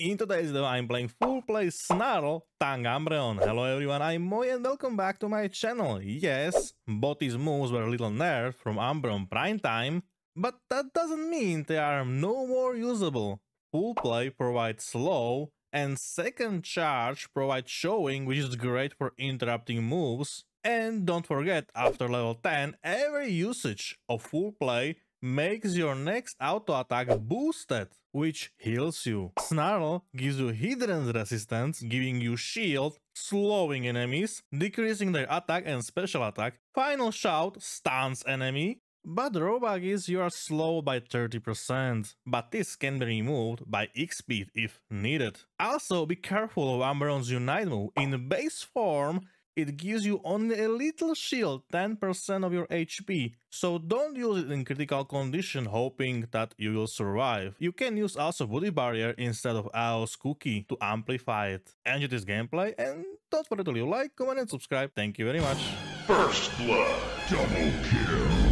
In today's video I'm playing Foul Play Snarl Tank Umbreon. Hello everyone, I'm Moy and welcome back to my channel. Yes, both these moves were a little nerfed from Umbreon Prime Time, but that doesn't mean they are no more usable. Foul Play provides slow, and second charge provides showing which is great for interrupting moves. And don't forget, after level 10, every usage of Foul Play makes your next auto attack boosted, which heals you. Snarl gives you hindrance resistance, giving you shield, slowing enemies, decreasing their attack and special attack. Final Shout stuns enemy, but drawback is you are slowed by 30%, but this can be removed by X-Speed if needed. Also be careful of Umbreon's Unite move. In base form, it gives you only a little shield, 10% of your HP, so don't use it in critical condition hoping that you will survive. You can use also Buddy Barrier instead of Aeos Cookie to amplify it. Enjoy this gameplay and don't forget to leave a like, comment and subscribe. Thank you very much. First blood, double kill.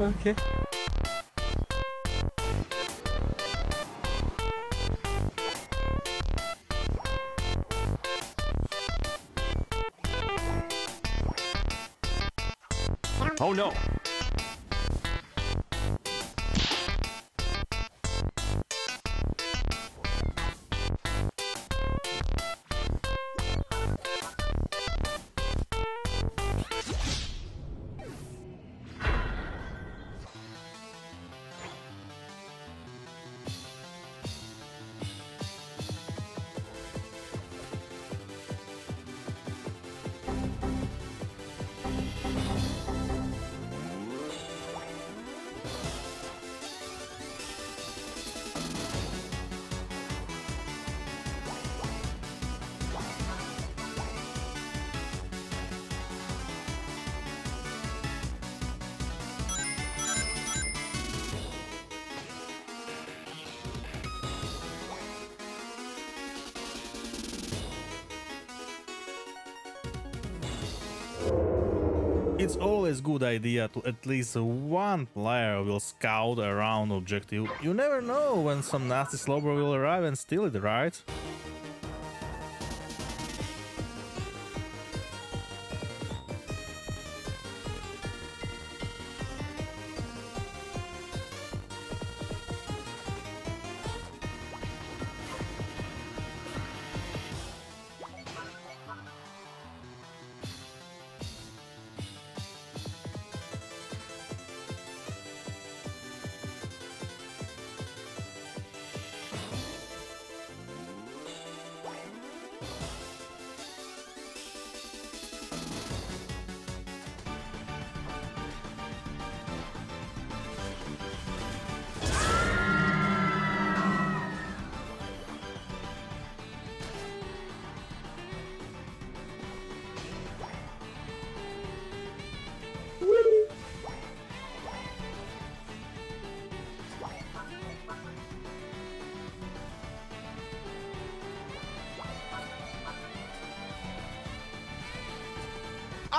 Okay. Oh, no! It's always good idea to at least one player will scout around objective. You never know when some nasty Slowbro will arrive and steal it, right?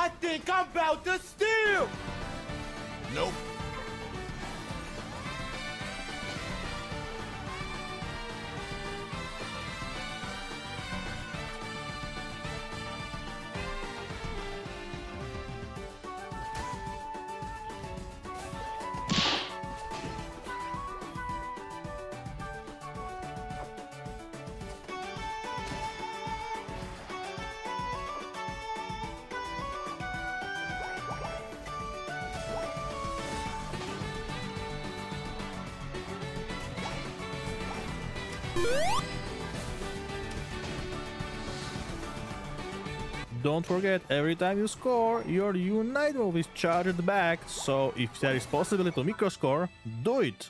I think I'm about to steal! Nope. Don't forget, every time you score, your Unite move is charged back, so if there is possibility to micro score, do it!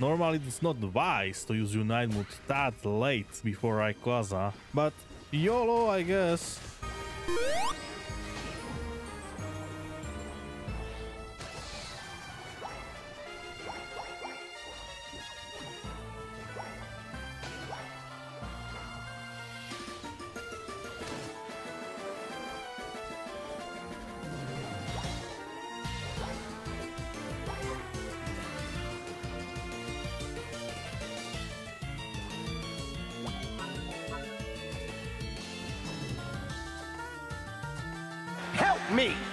Normally it's not wise to use Unite mode that late before Rayquaza, but YOLO I guess. Me!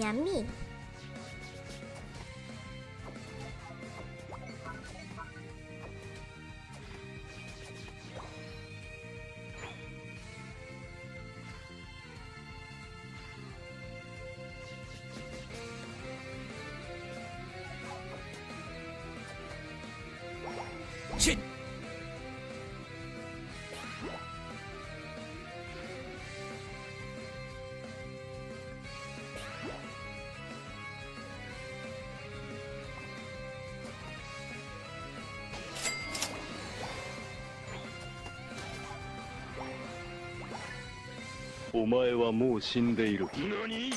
杨幂お前はもう死んでいる。何？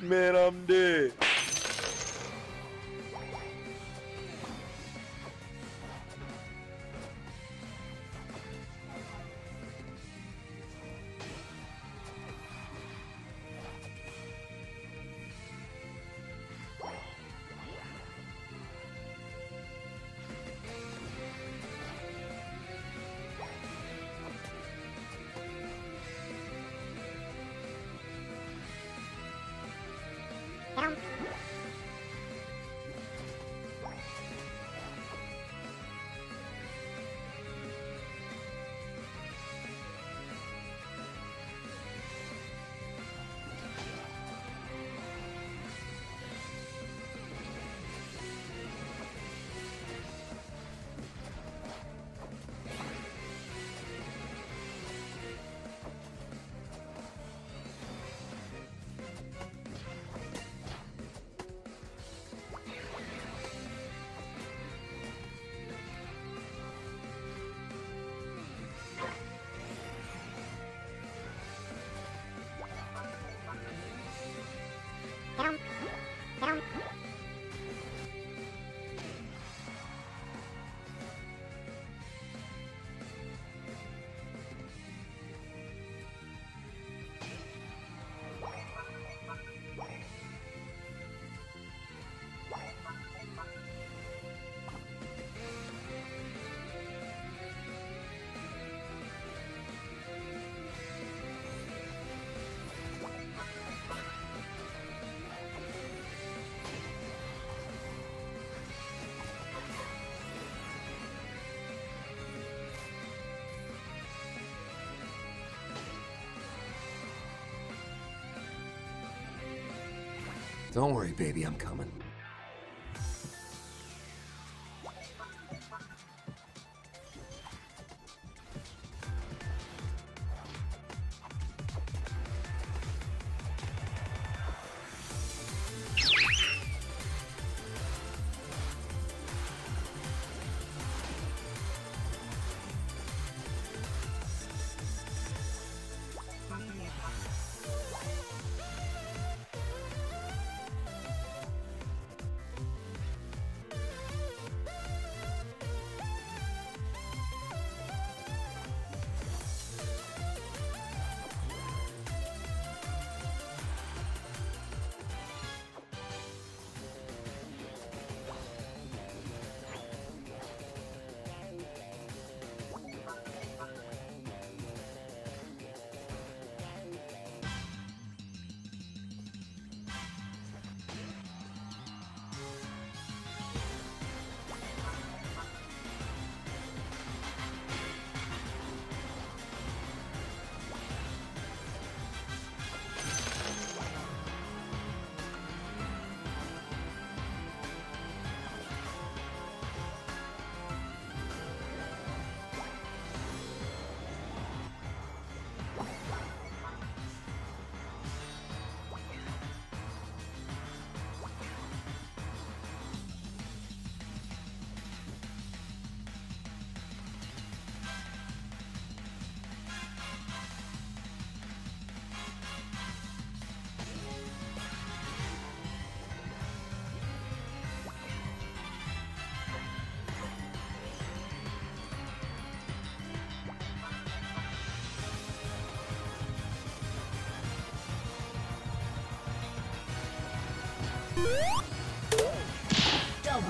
メランデー。Don't worry, baby, I'm coming.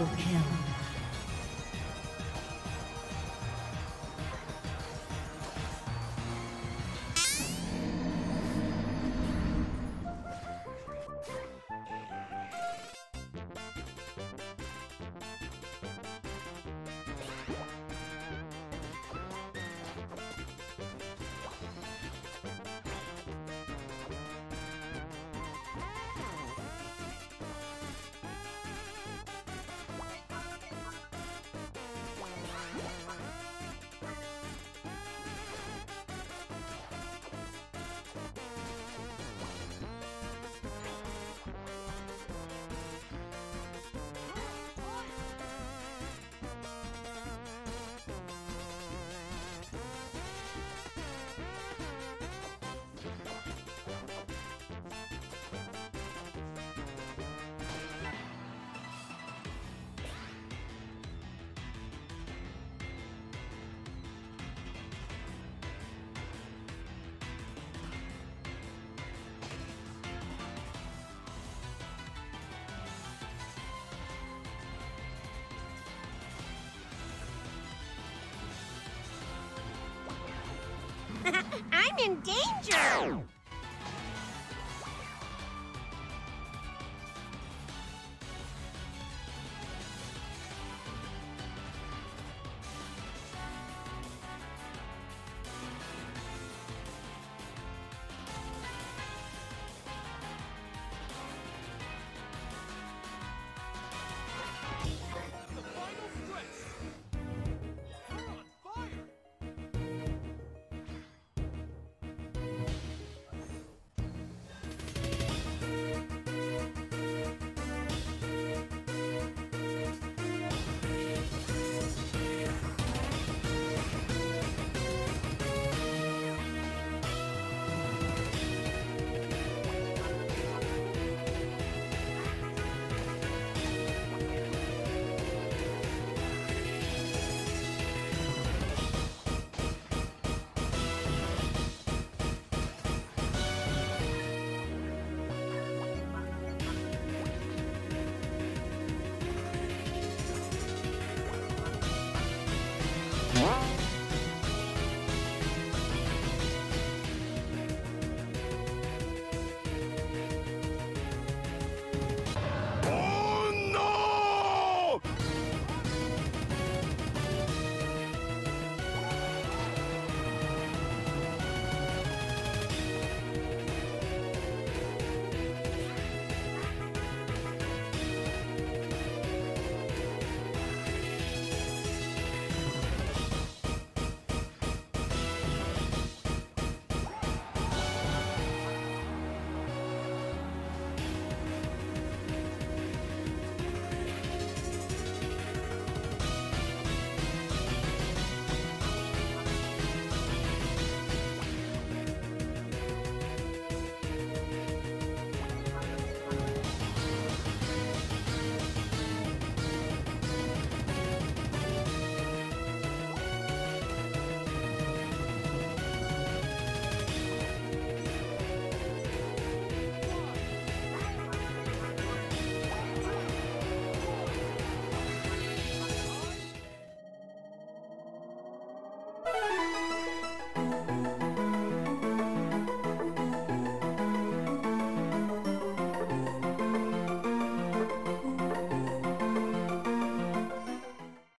Kill. I'm in danger!